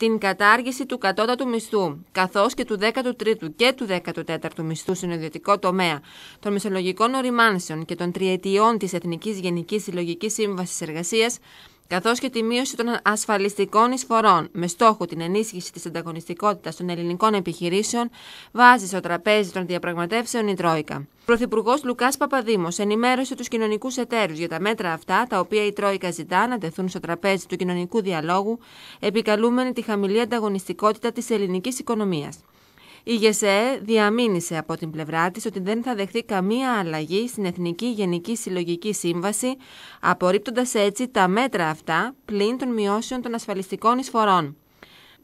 την κατάργηση του κατώτατου μισθού, καθώς και του 13ου και του 14ου μισθού στον ιδιωτικό τομέα, των μισολογικών οριμάνσεων και των τριετιών της Εθνικής Γενικής Συλλογικής Σύμβασης Εργασίας, καθώς και τη μείωση των ασφαλιστικών εισφορών με στόχο την ενίσχυση της ανταγωνιστικότητας των ελληνικών επιχειρήσεων, βάζει στο τραπέζι των διαπραγματεύσεων η Τρόικα. Ο Πρωθυπουργός Λουκάς Παπαδήμος ενημέρωσε τους κοινωνικούς εταίρους για τα μέτρα αυτά, τα οποία η Τρόικα ζητά να τεθούν στο τραπέζι του κοινωνικού διαλόγου, επικαλούμενη τη χαμηλή ανταγωνιστικότητα της ελληνικής οικονομίας. Η ΓΕΣΕ διαμήνυσε από την πλευρά της ότι δεν θα δεχθεί καμία αλλαγή στην Εθνική Γενική Συλλογική Σύμβαση, απορρίπτοντας έτσι τα μέτρα αυτά πλην των μειώσεων των ασφαλιστικών εισφορών.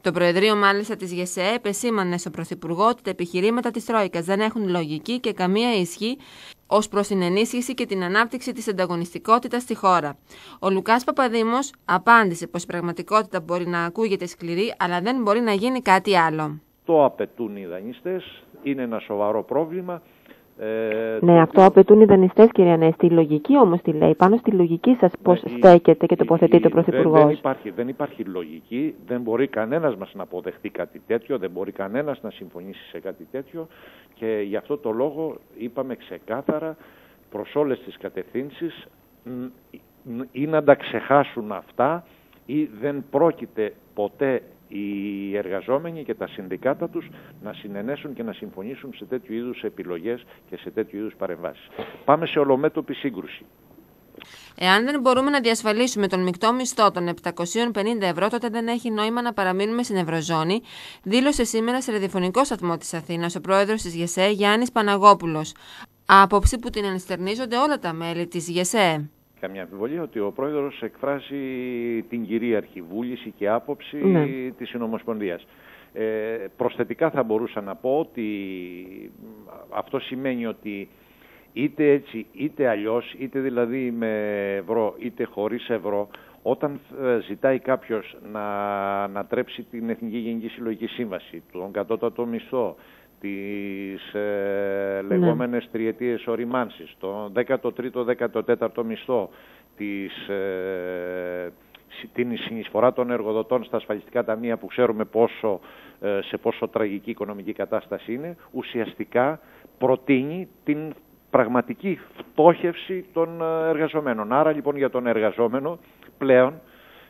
Το Προεδρείο, μάλιστα, της ΓΕΣΕ επεσήμανε στον Πρωθυπουργό ότι τα επιχειρήματα της Τρόικας δεν έχουν λογική και καμία ισχύ ως προς την ενίσχυση και την ανάπτυξη της ανταγωνιστικότητας στη χώρα. Ο Λουκάς Παπαδήμος απάντησε πως η πραγματικότητα μπορεί να ακούγεται σκληρή, αλλά δεν μπορεί να γίνει κάτι άλλο. Το απαιτούν οι δανειστές, είναι ένα σοβαρό πρόβλημα. Ε, ναι, αυτό απαιτούν οι δανειστές, κύριε Ανέστη. Η λογική όμως τι λέει, πάνω στη λογική σας πώς ναι, στέκεται και τοποθετείται ο Πρωθυπουργό. Δεν, δεν, υπάρχει, δεν υπάρχει λογική, δεν μπορεί κανένας μας να αποδεχτεί κάτι τέτοιο, δεν μπορεί κανένας να συμφωνήσει σε κάτι τέτοιο και γι' αυτό το λόγο είπαμε ξεκάθαρα προς όλες τις κατευθύνσεις ή να τα ξεχάσουν αυτά ή δεν πρόκειται ποτέ οι εργαζόμενοι και τα συνδικάτα τους να συνενέσουν και να συμφωνήσουν σε τέτοιου είδους επιλογές και σε τέτοιου είδους παρεμβάσεις. Πάμε σε ολομέτωπη σύγκρουση. Εάν δεν μπορούμε να διασφαλίσουμε τον μεικτό μισθό των 750 ευρώ, τότε δεν έχει νόημα να παραμείνουμε στην Ευρωζώνη, δήλωσε σήμερα σε ραδιοφωνικό σταθμό της Αθήνας ο πρόεδρος της ΓΕΣΕ Γιάννης Παναγόπουλος. Άποψη που την ενστερνίζονται όλα τα μέλη της ΓΕΣΕ καμιά αμφιβολία ότι ο πρόεδρος εκφράζει την κυρίαρχη βούληση και άποψη ναι. της Συνομοσπονδίας. Ε, προσθετικά θα μπορούσα να πω ότι αυτό σημαίνει ότι είτε έτσι είτε αλλιώς, είτε δηλαδή με ευρώ είτε χωρίς ευρώ, όταν ε, ζητάει κάποιος να, να τρέψει την Εθνική Γενική Συλλογική Σύμβαση, τον κατώτατο μισθό, τις ε, ναι. λεγόμενες τριετίες οριμάνσεις, το 13ο, 14ο μισθό, της, ε, την συνεισφορά των εργοδοτών στα ασφαλιστικά ταμεία που ξέρουμε πόσο, ε, σε πόσο τραγική οικονομική κατάσταση είναι, ουσιαστικά προτείνει την πραγματική φτώχευση των ε, εργαζομένων. Άρα λοιπόν για τον εργαζόμενο πλέον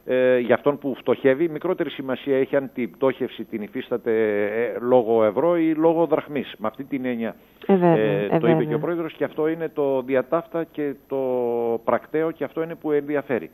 ε, για αυτόν που φτωχεύει, μικρότερη σημασία έχει αν την πτώχευση την υφίσταται ε, λόγω ευρώ ή λόγω δραχμής. Με αυτή την έννοια ε, το είπε και ο Πρόεδρος και αυτό είναι το διατάφτα και το πρακτέο και αυτό είναι που ενδιαφέρει.